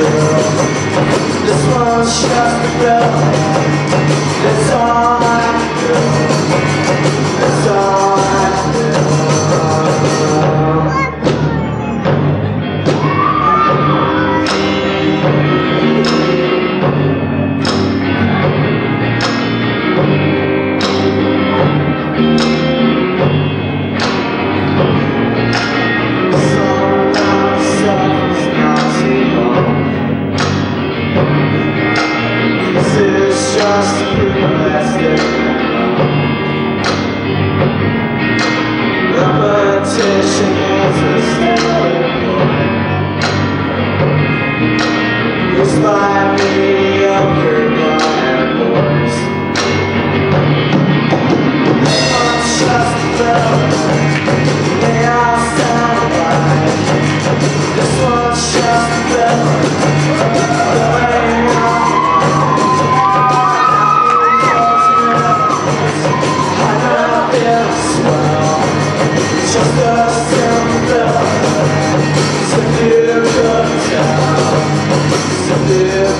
This one shot the bell. This is just a blessing. Забегать, забегать